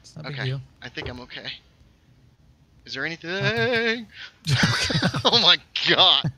It's not Okay. I think I'm okay. Is there anything? oh my god.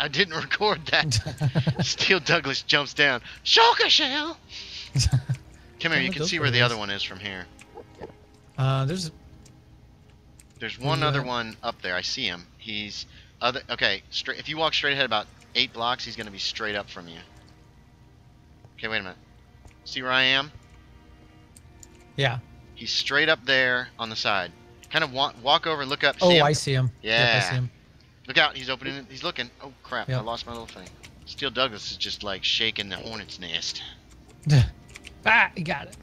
I didn't record that. Steel Douglas jumps down. Shulker shell! Come here, you can see where the other one is from here. uh, there's There's one other one up there. I see him. He's other. Okay, straight. If you walk straight ahead about eight blocks, he's gonna be straight up from you. Okay, wait a minute. See where I am? yeah. He's straight up there on the side. Kind of walk, walk over and look up. Oh, see? I see him. Yep, I Yeah. see him. Look out! He's opening. it. He's looking. Oh crap! I lost my little thing. Steel Douglas is just like shaking the hornet's nest. ah, he got it.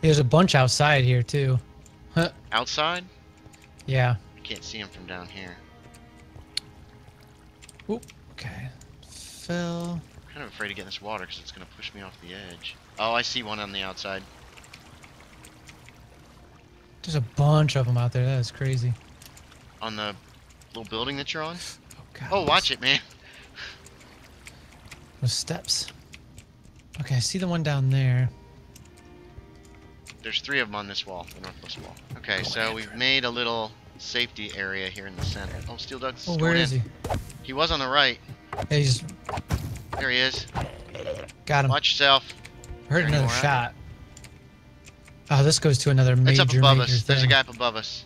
There's a bunch outside here too. Outside? Yeah. I can't see him from down here. Okay. Fell. I'm kind of afraid to get in this water because it's gonna push me off the edge. Oh, I see one on the outside. There's a bunch of them out there. That is crazy. On the little building that you're on. Oh god. Oh, watch it, man. Those steps. Okay, I see the one down there. There's three of them on this wall, the northwest wall. Okay, so we've made a little safety area here in the center. Oh, Steel Douglas Oh, where is in. he? He was on the right. Yeah, he's There he is. got him. Watch yourself. Heard There another shot. Oh, this goes to another It's major, up above us. There's a thing. guy up above us.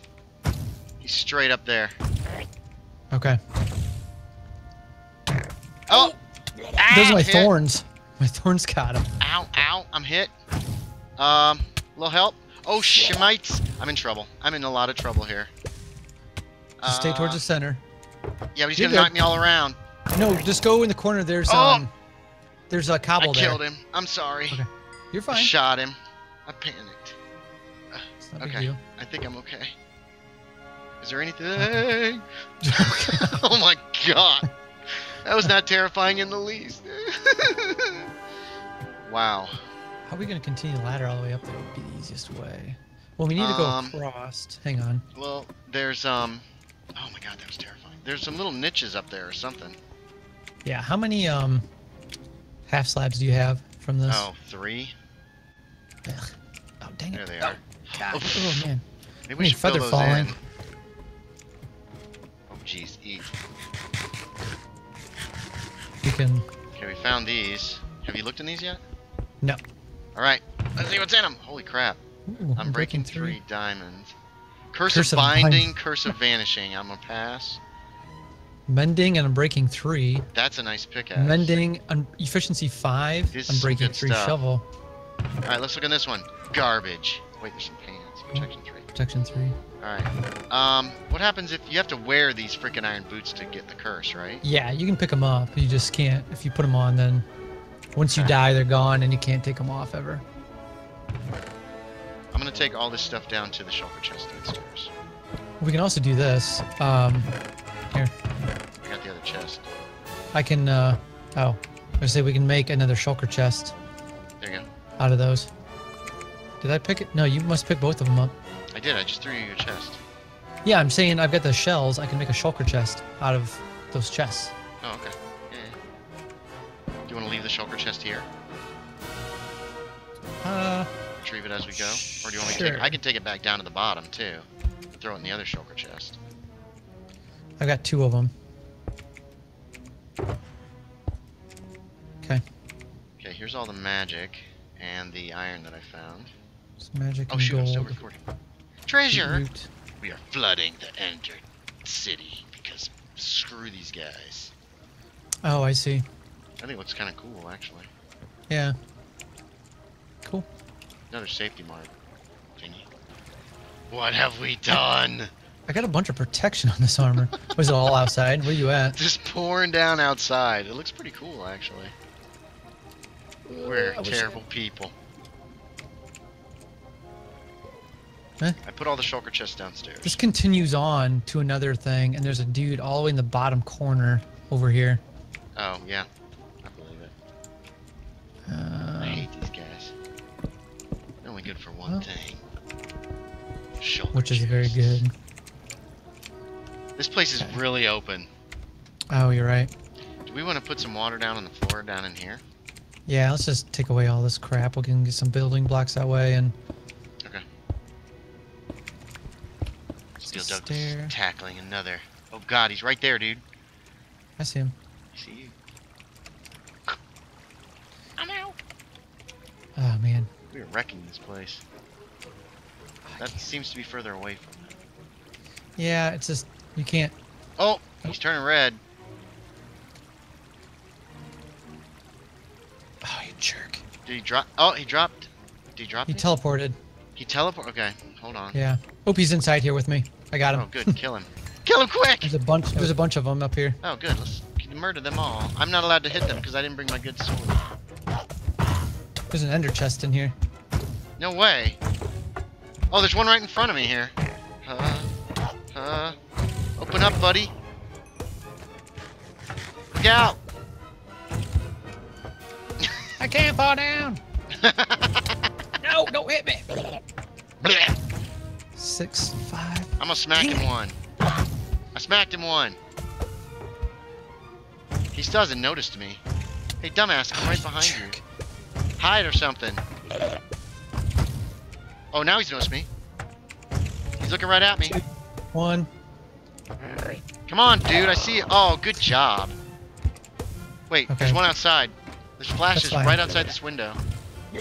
He's straight up there. Okay. Oh! Ah, Those are my hit. thorns. My thorns got him. Ow, ow, I'm hit. Um, little help. Oh, shemites. I'm in trouble. I'm in a lot of trouble here. Just stay towards Uh, the center. Yeah, but he's You're gonna knock me all around. No, just go in the corner. There's Oh! um, there's a cobble there. killed him. I'm sorry. Okay. You're fine. I shot him. I panicked. It's not a big Okay. deal. I think I'm okay. Is there anything? oh my god. That was not terrifying in the least. wow. How are we gonna continue the ladder all the way up there? Would be the easiest way. Well, we need to go Um, across. Hang on. Well, there's um Oh my god, that was terrifying. There's some little niches up there or something. Yeah. How many um half slabs do you have from this? Oh, three? Ugh. Oh, dang it. There they Oh, are. God. Oof. Oh man. Maybe we should fill feather falling. in. Jeez, eat. You can. Okay, we found these. Have you looked in these yet? No. Alright, let's see what's in them. Holy crap. Ooh, I'm breaking three diamonds. Curse, Curse of of binding, bind- curse of vanishing. I'm gonna pass. Mending and I'm breaking three. That's a nice pickaxe. Mending efficiency five. This I'm breaking three stuff. shovel. Alright, let's look at this one. Garbage. Wait, there's some pants. Protection three. Protection three. Alright. Um, what happens if you have to wear these freaking iron boots to get the curse, right? Yeah, you can pick them up. You just can't. If you put them on, then once you die, they're gone, and you can't take them off ever. I'm gonna take all this stuff down to the shulker chest downstairs. We can also do this. Um, here, I got the other chest. I can. Uh, oh, I say we can make another shulker chest There you go. out of those. Did I pick it? No, you must pick both of them up. I did, I just threw you your chest. Yeah, I'm saying I've got the shells. I can make a shulker chest out of those chests. Oh, okay. Yeah, yeah. Do you want to leave the shulker chest here? Uh, Retrieve it as we go? Or do you want me to take it? I can take it back down to the bottom, too. Throw it in the other shulker chest. I've got two of them. Okay, Okay, here's all the magic and the iron that I found. it's magic Oh and shoot, I'm still recording. Treasure! Loot. We are flooding the Ender City because screw these guys. Oh, I see. I think it looks kind of cool, actually. Yeah. Cool. Another safety mark thingy. What have we done? I got a bunch of protection on this armor. Was it all outside? Where you at? Just pouring down outside. It looks pretty cool, actually. Uh, We're I wish- terrible people. Eh? I put all the shulker chests downstairs. This continues on to another thing, and there's a dude all the way in the bottom corner over here. Oh yeah, I believe it. I Uh, hate these guys. They're only good for one Well. thing. Shulker which is very good. This place is Okay. really open. Oh, you're right. Do we want to put some water down on the floor down in here? Yeah, let's just take away all this crap. We can get some building blocks that way, and Steel Douglas is stare. tackling another. Oh god, he's right there, dude. I see him. I see you. I'm out. Oh man. We are wrecking this place. That seems to be further away from it. Yeah, it's just you can't. Oh, oh, he's turning red. Oh, you jerk. Did he drop? Oh, he dropped. Did he drop? He it? teleported. He teleport. Okay, hold on. Yeah. Hope he's inside here with me. I got him. Oh, good. Kill him. Kill him quick. There's a bunch. There's a bunch of them up here. Oh, good. Let's murder them all. I'm not allowed to hit them because I didn't bring my good sword. There's an ender chest in here. No way. Oh, there's one right in front of me here. Huh? Huh? open up, buddy. Look out. I can't fall down. No, don't hit me. Six, five. I'm gonna smack Dang him it. one. I smacked him one. He still hasn't noticed me. Hey, dumbass, I'm right behind you. Hide or something. Oh, now he's noticed me. He's looking right at me. One. Come on, dude. I see you. Oh, good job. Wait, there's one outside. There's flashes right outside this window.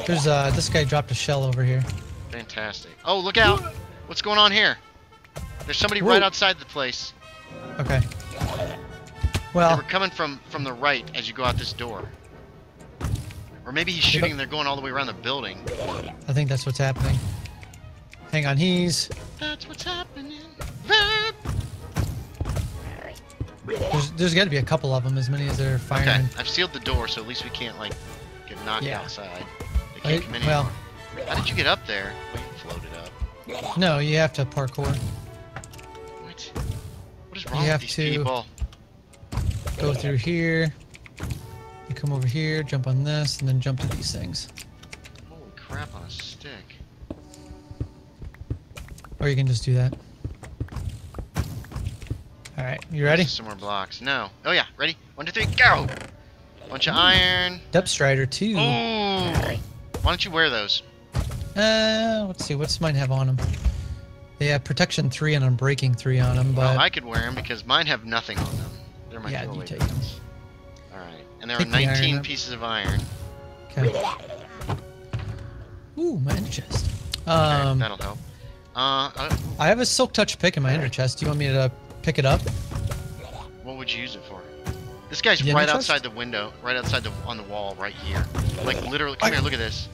There's uh. This guy dropped a shell over here. Fantastic. Oh, look out. What's going on here? There's somebody Whoa. right outside the place. Okay. Well, They were coming from from the right as you go out this door. Or maybe he's shooting and they're going all the way around the building. I think that's what's happening. Hang on, he's That's what's happening. there's there's got to be a couple of them, as many as they're Okay. I've sealed the door, so at least we can't like get knocked Yeah. outside. They can't Right, come in well, anymore. How did you get up there? Well, you floated up. No, you have to parkour. What? What is wrong with have these to- people? Go through here. You come over here, jump on this, and then jump to these things. Holy crap on a stick. Or you can just do that. All right, you ready? Some more blocks. No. Oh yeah, ready? One, two, three, go! Bunch of iron. Depth Strider two. Ooh! Why don't you wear those? Uh, let's see, what's mine have on them? They have protection three and unbreaking three on them, but Well, I could wear them because mine have nothing on them. They're my Yeah, you take boots. Alright. And there are Take the iron 19 up. pieces of iron. okay. Ooh, my ender chest. Okay, Um, that'll help. Uh, uh, I have a silk touch pick in my ender chest. Do you want me to pick it up? what would you use it for? This guy's right chest? outside the window, right outside the on the wall, right here. Like literally, come I- here, look at this.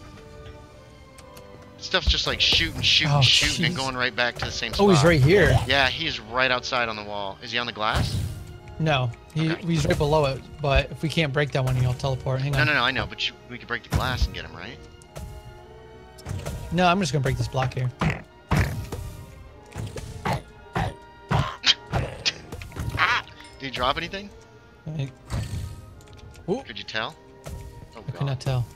Stuff's just like shooting, shooting, Oh, shooting, and going right back to the same spot. Oh, he's right here. Yeah, he's right outside on the wall. Is he on the glass? No, he, Okay. he's right below it. But if we can't break that one, he'll teleport. Hang No, on. no, no, I know, but you, we could break the glass and get him, right? No, I'm just gonna break this block here. Did he drop anything? I, Could you tell? Oh, I God. cannot tell.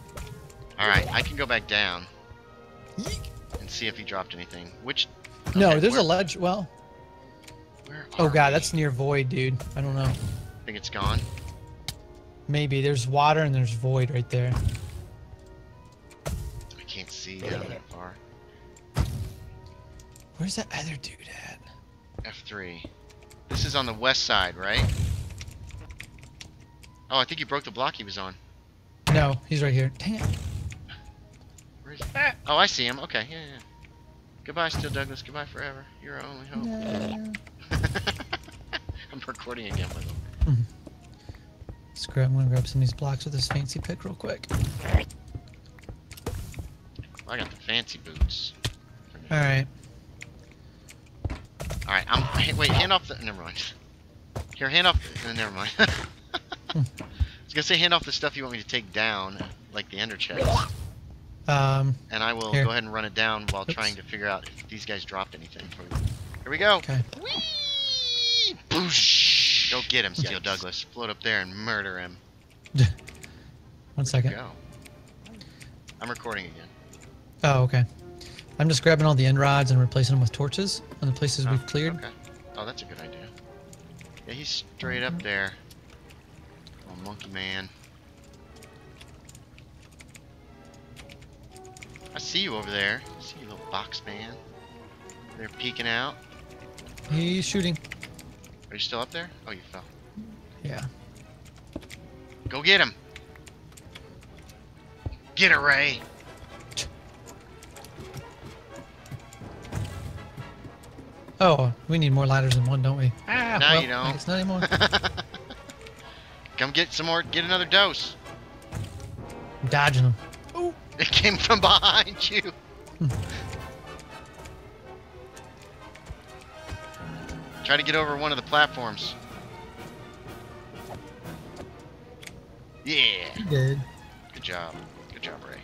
Alright, I can go back down see if he dropped anything. Which. No, there's where, a ledge. Well, Where oh god, we? that's near void, dude. I don't know. I think it's gone. Maybe there's water and there's void right there. I can't see down that far. Where's that other dude at? F3. This is on the west side, right? Oh, I think you broke the block he was on. No, he's right here. Dang it. Where is he? Oh, I see him. Okay, yeah, yeah. Goodbye, Steel Douglas. Goodbye forever. You're our only hope. No. I'm recording again with him. Let's grab, I'm gonna grab some of these blocks with this fancy pick real quick. I got the fancy boots. All right. All right, I'm. Wait, hand off the. Never mind. Here, hand off. Uh, never mind. I was gonna say hand off the stuff you want me to take down, like the ender chest. Um, and I will Here. go ahead and run it down while Oops. trying to figure out if these guys dropped anything. For me. Here we go. okay. Whee! Boosh! Go get him, Steel Yikes. Douglas. Float up there and murder him. One second. Go. I'm recording again. Oh, okay. I'm just grabbing all the end rods and replacing them with torches on the places Oh, we've cleared. Okay. Oh, that's a good idea. Yeah, he's straight up there. Oh, monkey man. I see you over there. I see you, little box man. They're peeking out. He's shooting. Are you still up there? Oh, you fell. Yeah. Go get him. Get her, Ray. Oh, we need more ladders than one, don't we? Ah, No, well, you don't. I guess not anymore. Come get some more. Get another dose. I'm dodging them. It came from behind you. Try to get over one of the platforms. Yeah. He did. Good job. Good job, Ray.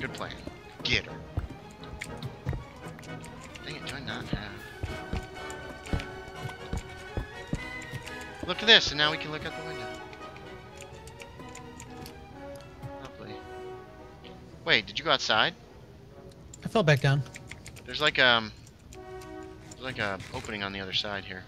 Good plan. Get her. Dang it, do I not have... Look at this, and now we can look out the window. Wait, did you go outside? I fell back down. There's like um, there's like a opening on the other side here.